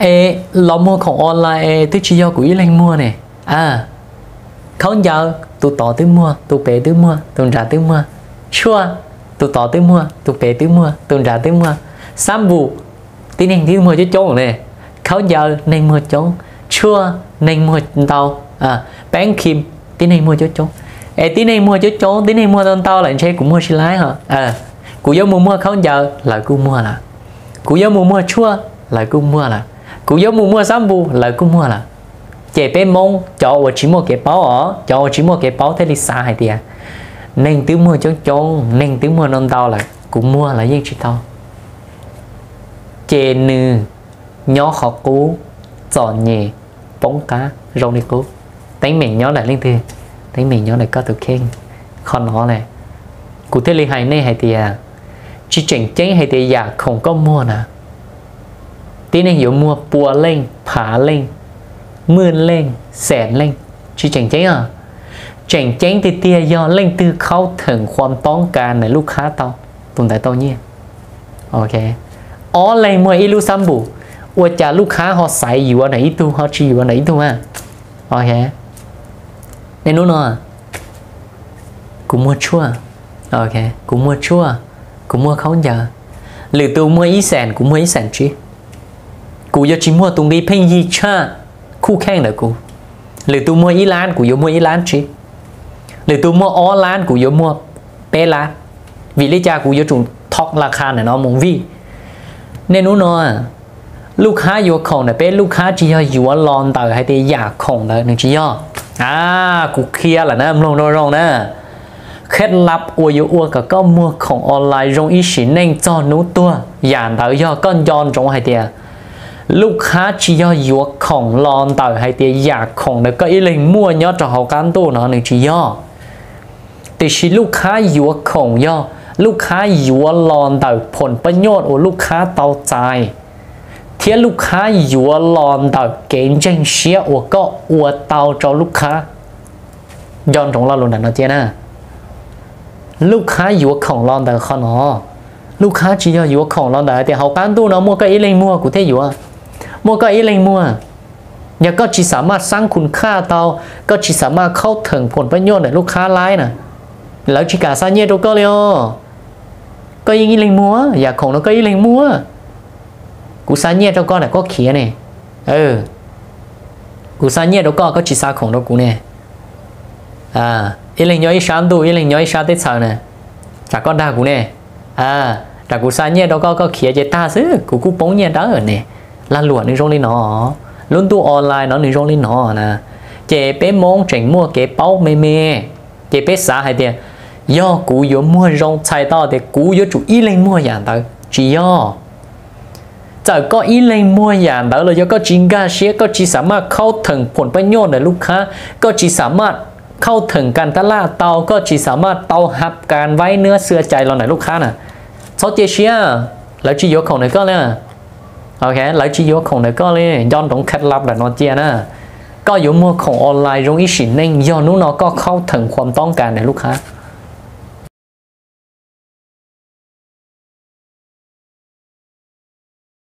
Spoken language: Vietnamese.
เอเราmuaของออนไลน์เอที่ชิโยกุอีเลงmua này à không giờ tụ tỏ tới mua tụ bé tới mua tụ trả tới mua chua tụ tỏ tới mua tụ bé tới mua tụ trả tới mua sám vụ tí nên tới mua cho chỗ này không giờ nên mua chỗ chua nên mua tàu à bán kim tí nên mua cho chỗ ê tí nên mua cho chỗ tí nên mua tao tao lại chơi cũng mua xí lái hả à cụ giống mua mua không giờ là cụ mua là cụ giống mua mua chua là cụ mua là cú giống mua mua sắm vụ là cú mua là chế bé mông cho ở chỉ mua cái báo ở cho ở chỉ mua cái báo thế thì xa hay tiệt à? nên tứ mua cho cho nên tứ mua non tao là cú mua là gì chỉ tao chế nư nhỏ họ cú chọn nhẹ bóng cá rong đi cú. Thấy mình nhỏ lại lên thì thấy mình nhỏ lại có tự khen. Còn nó này cụ thể liên hay này hay tiệt à? chỉ chỉnh chén hay tiệt giả dạ, không có mua nè tí này hiểu mua bùa lên phá lên หมื่นเล่งแสนเล่งชื่อเจ๋งเจ๊งอ่ะเจ๋งเจ๊งตีเตียยอเล่งตื้อเข้าถึงความต้องการในลูกค้าเตาตุนแต่เตาเนี่ยโอเคอ๋อเล่งมวยอีลูซัมบูว่าจะลูกค้าเขาใส่อยู่อันไหนตัวเขาชี้อยู่อันไหนตัวอ่ะโอเคในนู้นอ่ะกูมัวชั่วโอเคกูมัวชั่วกูมัวเขาเยอะหรือตัวมัวอีแสนกูมัวอีแสนจีกูจะชิ cú giờ chỉ mua tung đi pin gì cha. Khu khen là cú lệ tu mua Iran cú giờ mua Iran chứ. Lệ tu mua Oran cú giờ mua bé lan. Vì lý cha cú giờ chúng thọc là khan này, nó mong vi. Nên nó nó lúc khá yêu khổng là bé, lúc khá chỉ yêu lon tờ hay thì giả khổng nên chỉ yêu à cú kia là nó âm long nè. Khét lắp của yêu ua cả mua khổng online rong ý xin nên cho nú tua. Giàn tờ do con giòn trong hai tiền lúc khá chỉ do yếu khổng lon tàu hay tiền giả khổng được cái linh mua nhớ cho họ cán tu nó nên chỉ do thì chỉ lúc khá yếu khổng do lúc khá yếu lon tàuผลประโยชน์โอ้ลูกค้าเตาใจเทียลูกค้าอยู่ลอนตาเก่งจังเชียอวก็อวเตาcho ลูกค้าย้อนของเราลงนั่นนะเจ้านะลูกค้าอยู่ของลอนตาเขาเนาะลูกค้าchỉ doอยู่ของลอนตาแต่เขาการตู้เนาะmua cái ý linh mua của thếอยู่ mua cái ý lên mua nhà có chỉ สามารถสร้างคุณค่าเตาก็chỉ สามารถเข้าถึงผลประโยชน์ในลูกค้าไลน์นะแล้วchỉ cả sao nhé đâu có liền có ý lên mua nhà khổng nó có ý lên mua cú sao nhé đâu có là có khía này ừ cú sao nhé đâu có có chỉ sao khổng đâu cú nè à ý lên nhớ ý sáng tu ý lên nhớ ý sáng tết sợ nè chả con đa cú nè à chả cú sao nhé đâu có có khía chế ta xứ cú cú ละหลวนหนึ่งช่วงนี้เนาะลุ้นตู้ออนไลน์เนาะหนึ่งช่วงนี้เนาะนะเจเป้มงเจ๋งมั่วเก๋เป้าเมเมเจเป้สาให้เดียย่อกูยมั่วรองใช้ต่อเดียกูยจุอีเลยมั่วอย่างเตอจีย่อจะกก็อีเลยมั่วอย่างเตอเลยก็จิงกาเชียก็จีสามารถเข้าถึงผลประโยชน์ในลูกค้า ก็จีสามารถเข้าถึงการตลาดเตาก็จีสามารถเตาหับการไว้เนื้อเสื้อใจเราไหนลูกค้าน่ะซอเจเชียแล้วจียกของไหนก็เนี่ย โอเคแล้วชีโยของเด็กก็เลยย้อนตรงเคล็ดลับแบบนอเจียนะก็อยู่เมื่อของออนไลน์ตรงอิสินเน่งย้อนนู้นเนาะก็เข้าถึงความต้องการในลูกค้า